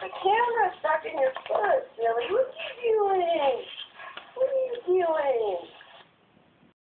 the camera stuck in your foot.